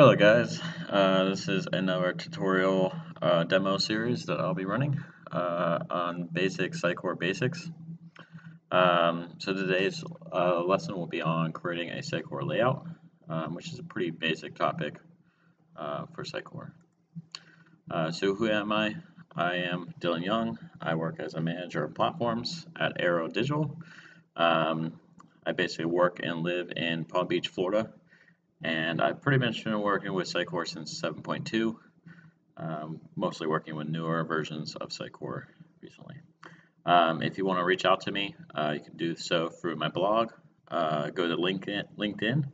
Hello guys, uh, this is another tutorial uh, demo series that I'll be running uh, on basic Sitecore basics. Um, so today's uh, lesson will be on creating a Sitecore layout, um, which is a pretty basic topic uh, for Sitecore. Uh, so who am I? I am Dylan Young. I work as a manager of platforms at Arrow Digital. Um, I basically work and live in Palm Beach, Florida, and I've pretty much been working with Sitecore since 7.2, um, mostly working with newer versions of Sitecore recently. Um, if you want to reach out to me, uh, you can do so through my blog, uh, go to LinkedIn, LinkedIn,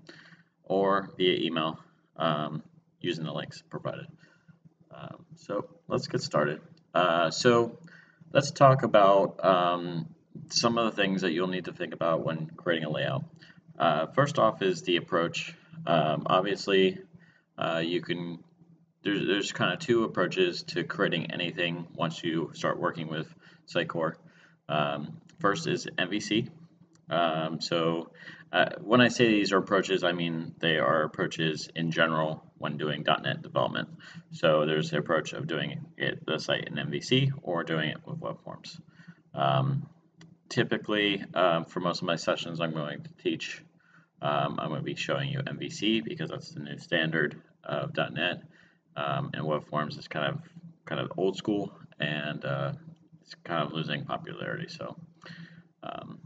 or via email um, using the links provided. Um, so let's get started. Uh, so let's talk about um, some of the things that you'll need to think about when creating a layout. Uh, first off is the approach um, obviously, uh, you can, there's, there's kind of two approaches to creating anything once you start working with Sitecore. Um, first is MVC. Um, so uh, when I say these are approaches, I mean they are approaches in general when doing .NET development. So there's the approach of doing it the site in MVC or doing it with web forms. Um, typically, um, for most of my sessions, I'm going to teach um, I'm going to be showing you MVC because that's the new standard of .NET, um, and web forms is kind of kind of old school and uh, it's kind of losing popularity. So um,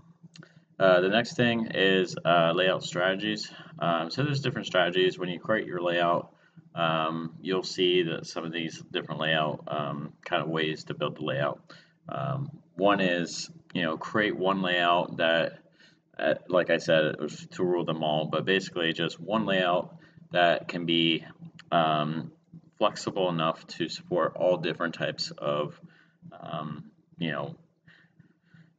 uh, the next thing is uh, layout strategies. Um, so there's different strategies when you create your layout. Um, you'll see that some of these different layout um, kind of ways to build the layout. one is you know create one layout that like I said, it was to rule them all, but basically just one layout that can be um, flexible enough to support all different types of, um, you know,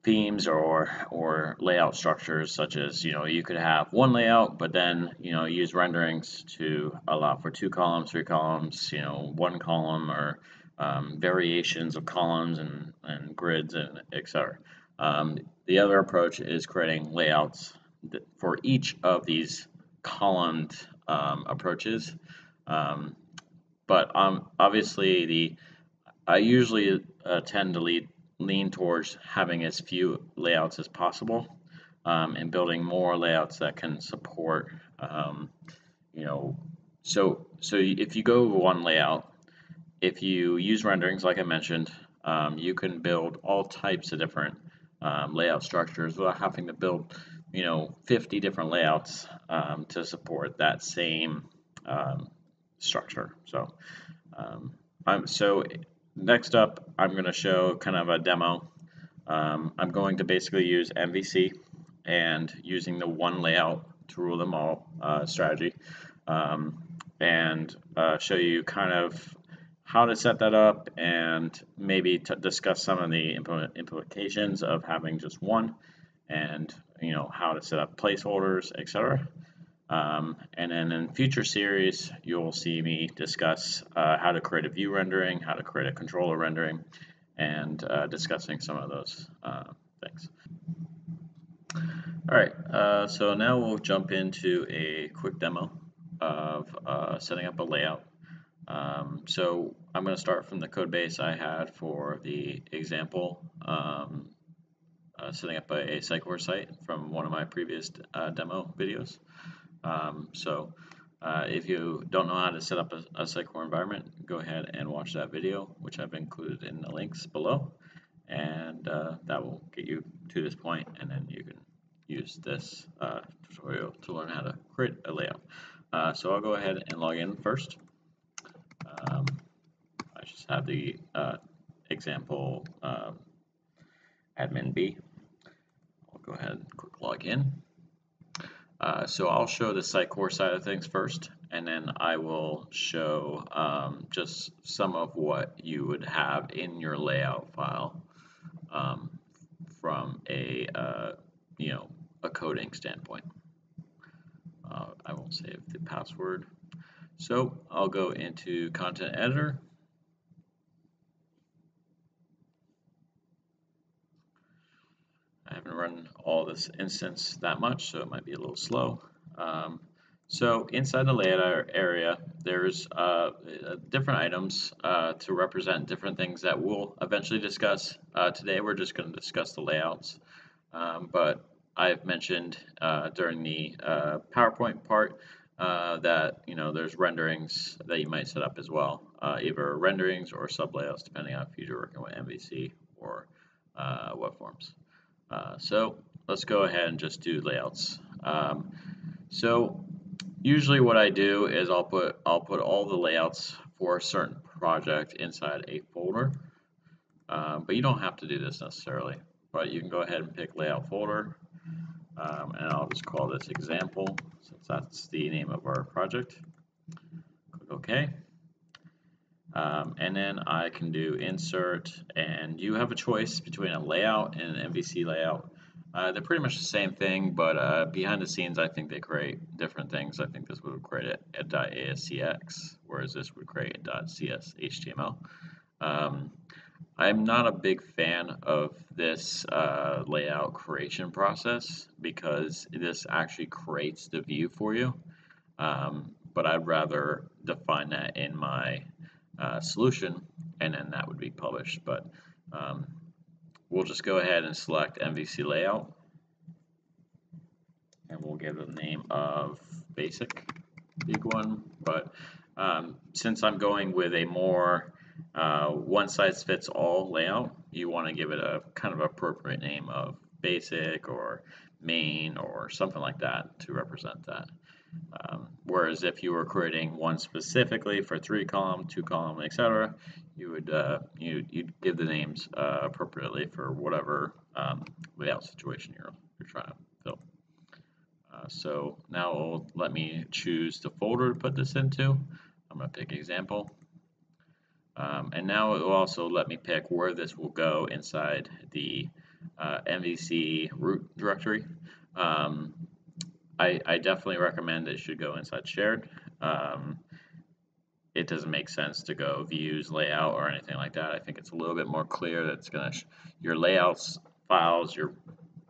themes or or layout structures such as you know you could have one layout but then you know use renderings to allow for two columns three columns you know one column or um, variations of columns and, and grids and etc um, the other approach is creating layouts for each of these columned um, approaches. Um, but um, obviously, the I usually uh, tend to lead, lean towards having as few layouts as possible um, and building more layouts that can support, um, you know, so so if you go one layout, if you use renderings like I mentioned, you can build all types of different um, layout structures without having to build, you know, 50 different layouts um, to support that same um, structure. So, um, I'm so next up, I'm going to show kind of a demo. Um, I'm going to basically use MVC and using the one layout to rule them all uh, strategy um, and uh, show you kind of how to set that up and maybe discuss some of the implications of having just one and you know how to set up placeholders etc um, and then in future series you'll see me discuss uh, how to create a view rendering how to create a controller rendering and uh, discussing some of those uh, things. All right uh, so now we'll jump into a quick demo of uh, setting up a layout. Um, so I'm going to start from the code base I had for the example um, uh, setting up a, Sitecore site from one of my previous uh, demo videos. Um, so uh, if you don't know how to set up a, a Sitecore environment, go ahead and watch that video, which I've included in the links below. And uh, that will get you to this point, and then you can use this uh, tutorial to learn how to create a layout. Uh, so I'll go ahead and log in first. Um, just have the uh, example um, admin B. I'll go ahead and click login. Uh, so I'll show the Sitecore side of things first, and then I will show um, just some of what you would have in your layout file um, from a uh, you know a coding standpoint. Uh, I won't save the password. So I'll go into content editor. Run all this instance that much, so it might be a little slow. Um, So inside the layout area, there's uh, different items uh, to represent different things that we'll eventually discuss. Uh, today we're just going to discuss the layouts, um, but I've mentioned uh, during the uh, PowerPoint part uh, that you know there's renderings that you might set up as well, either renderings or sub layouts depending on if you're working with MVC or web forms. So let's go ahead and just do layouts. Um, so usually what I do is I'll put I'll put all the layouts for a certain project inside a folder. Um, but you don't have to do this necessarily. But you can go ahead and pick layout folder. Um, and I'll just call this example since that's the name of our project. Click OK. Um, and then I can do insert and you have a choice between a layout and an MVC layout. Uh, they're pretty much the same thing, but uh, behind the scenes, I think they create different things. I think this would create a, at .ascx, whereas this would create a .cshtml. Um, I'm not a big fan of this uh, layout creation process because this actually creates the view for you. Um, but I'd rather define that in my uh, solution, and then that would be published. But um, we'll just go ahead and select MVC layout. And we'll give it a name of basic big one. But um, since I'm going with a more uh, one size fits all layout you want to give it a kind of appropriate name of basic or main or something like that to represent that um, whereas if you were creating one specifically for three column, two column, etc., you would uh, you you'd give the names uh, appropriately for whatever um, layout situation you're you're trying to fill. Uh, so now it'll let me choose the folder to put this into. I'm going to pick example. Um, and now it will also let me pick where this will go inside the uh, MVC root directory. Um, I, I definitely recommend it should go inside shared. Um, it doesn't make sense to go views, layout, or anything like that. I think it's a little bit more clear that it's going to, your layouts, files, your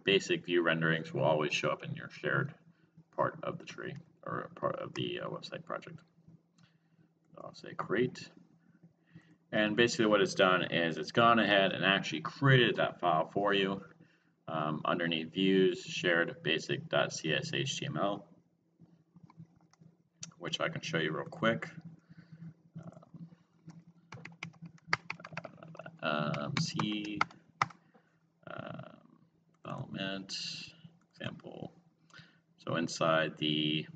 basic view renderings will always show up in your shared part of the tree or part of the uh, website project. I'll say create. And basically what it's done is it's gone ahead and actually created that file for you um, underneath views, shared basic.cshtml, which I can show you real quick. Um, um C um, development example. So inside the,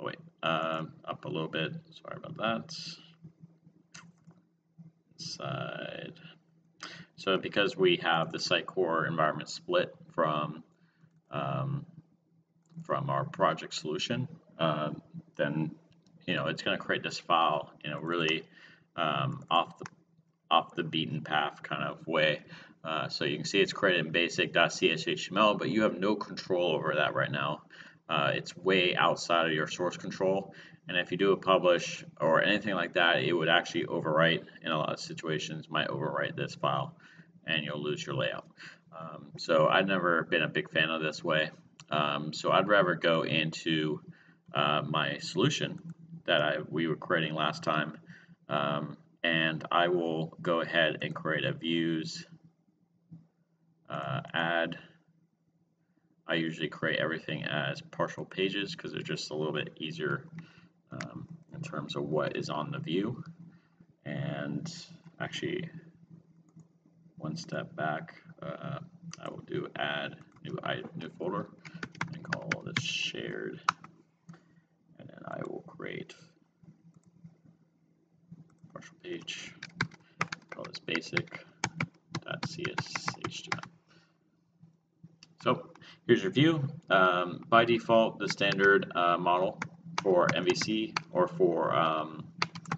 oh wait, um, up a little bit, sorry about that. Inside so because we have the Sitecore environment split from um, from our project solution, uh, then you know it's going to create this file in a really um, off the off the beaten path kind of way. Uh, so you can see it's created in basic.cshtml, but you have no control over that right now. Uh, it's way outside of your source control. And if you do a publish or anything like that, it would actually overwrite in a lot of situations, might overwrite this file and you'll lose your layout. Um, so I've never been a big fan of this way. Um, so I'd rather go into uh, my solution that I we were creating last time, um, and I will go ahead and create a views uh, add. I usually create everything as partial pages because they're just a little bit easier um, in terms of what is on the view. And actually, one step back, uh, I will do add new item, new folder and call this shared. And then I will create partial page, call this basic.cshtml. So here's your view. Um, by default, the standard uh, model for MVC or for um,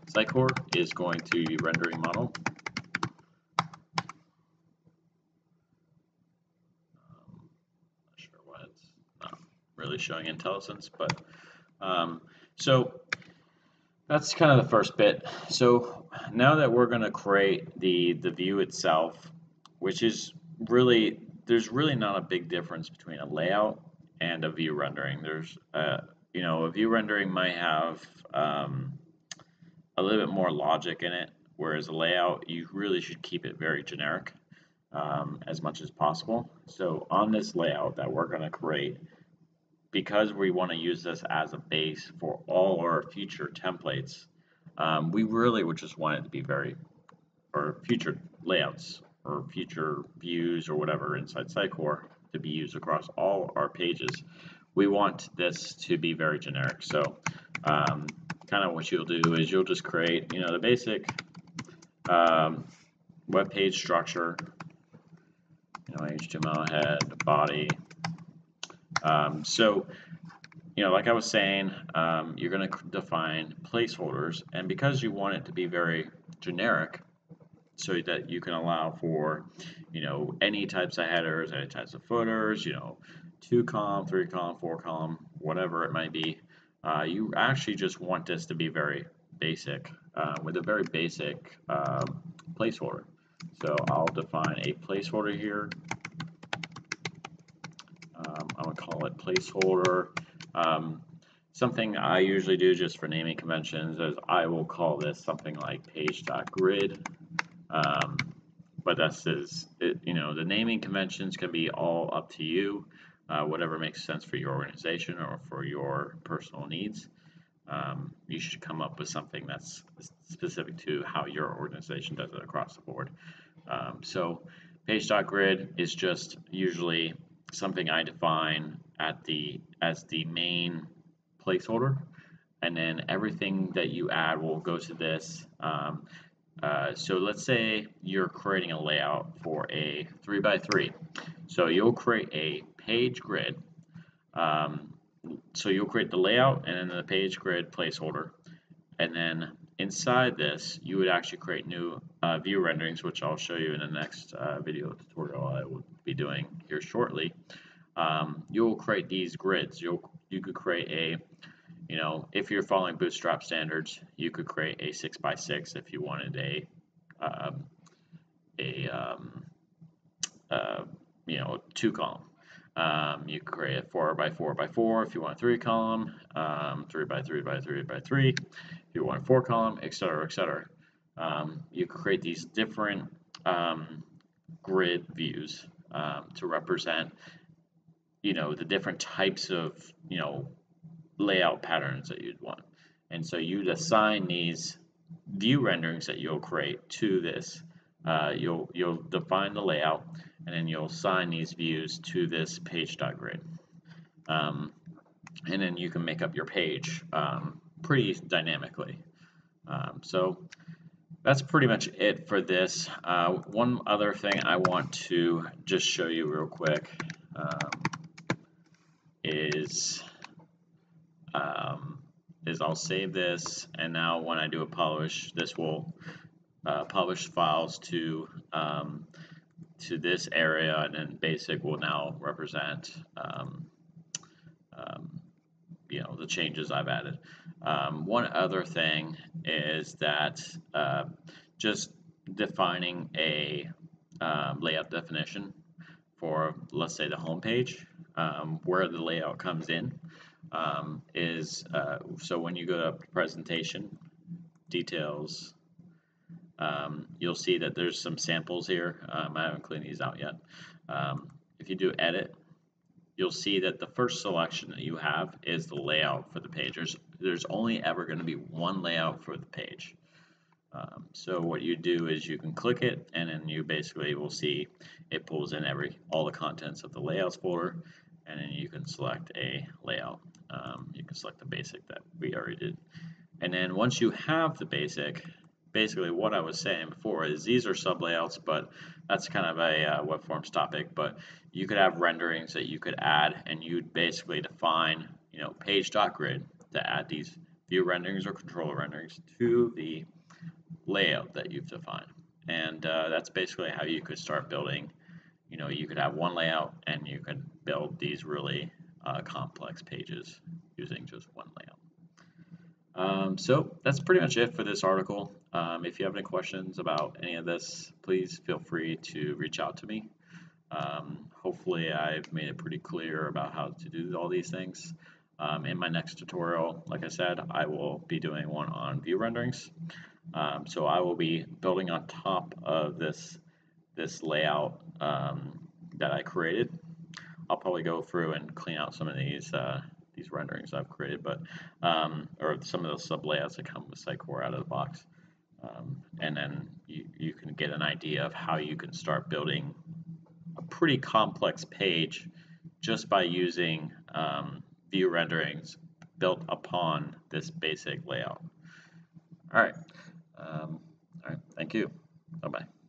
Sitecore is going to be rendering model. really showing IntelliSense, but um, so that's kind of the first bit. So now that we're going to create the, the view itself, which is really, there's really not a big difference between a layout and a view rendering. There's, uh, you know, a view rendering might have um, a little bit more logic in it, whereas a layout, you really should keep it very generic um, as much as possible. So on this layout that we're going to create, because we want to use this as a base for all our future templates, um, we really would just want it to be very, or future layouts or future views or whatever inside Sitecore to be used across all our pages. We want this to be very generic. So um, kind of what you'll do is you'll just create, you know, the basic um, web page structure, you know, HTML head, body. Um, so, you know, like I was saying, um, you're going to define placeholders, and because you want it to be very generic, so that you can allow for, you know, any types of headers, any types of footers, you know, two column, three column, four column, whatever it might be. Uh, you actually just want this to be very basic uh, with a very basic um, placeholder. So I'll define a placeholder here. Um, I'm gonna call it placeholder. Um, something I usually do just for naming conventions is I will call this something like page.grid. Um, but that's is it, you know the naming conventions can be all up to you, uh, whatever makes sense for your organization or for your personal needs. Um, you should come up with something that's specific to how your organization does it across the board. Um, so page.grid is just usually something I define at the as the main placeholder and then everything that you add will go to this um, uh, so let's say you're creating a layout for a 3 by 3 So you'll create a page grid. Um, so you'll create the layout and then the page grid placeholder. And then inside this, you would actually create new uh, view renderings, which I'll show you in the next uh, video tutorial I will be doing here shortly. Um, you'll create these grids. You'll you could create a you know, if you're following Bootstrap standards, you could create a six by six if you wanted a, um, a, um, uh, you know, two column. Um, you could create a four by four by four if you want a three column, um, three by three by three by three, if you want four column, etc., etc. Um, you could create these different um, grid views to represent, you know, the different types of, you know, layout patterns that you'd want. And so you'd assign these view renderings that you'll create to this. Uh, you'll, you'll define the layout and then you'll assign these views to this page.grid. Um, and then you can make up your page um, pretty dynamically. Um, so that's pretty much it for this. Uh, one other thing I want to just show you real quick um, is um, is I'll save this and now when I do a publish this will uh, publish files to um, to this area and then basic will now represent um, um you know the changes I've added. Um, one other thing is that uh, just defining a um, layout definition for let's say the home page where the layout comes in um, is uh, so when you go to presentation details um, you'll see that there's some samples here. Um, I haven't cleaned these out yet. Um, if you do edit you'll see that the first selection that you have is the layout for the page there's, there's only ever going to be one layout for the page um, so what you do is you can click it and then you basically will see it pulls in every all the contents of the layouts folder and then you can select a layout. Um, you can select the basic that we already did. And then once you have the basic, basically what I was saying before is these are sublayouts, but that's kind of a uh, web forms topic. But you could have renderings that you could add, and you'd basically define, you know, page dot grid to add these view renderings or controller renderings to the layout that you've defined. And uh, that's basically how you could start building you know, you could have one layout and you could build these really uh, complex pages using just one layout. Um, so that's pretty much it for this article. Um, if you have any questions about any of this, please feel free to reach out to me. Um, hopefully I've made it pretty clear about how to do all these things. Um, in my next tutorial, like I said, I will be doing one on view renderings. Um, so I will be building on top of this this layout um, that I created. I'll probably go through and clean out some of these uh, these renderings I've created, but um, or some of those sub layouts that come with Sitecore out of the box. Um, and then you, you can get an idea of how you can start building a pretty complex page just by using um, view renderings built upon this basic layout. All right. Um, all right. Thank you. Bye bye.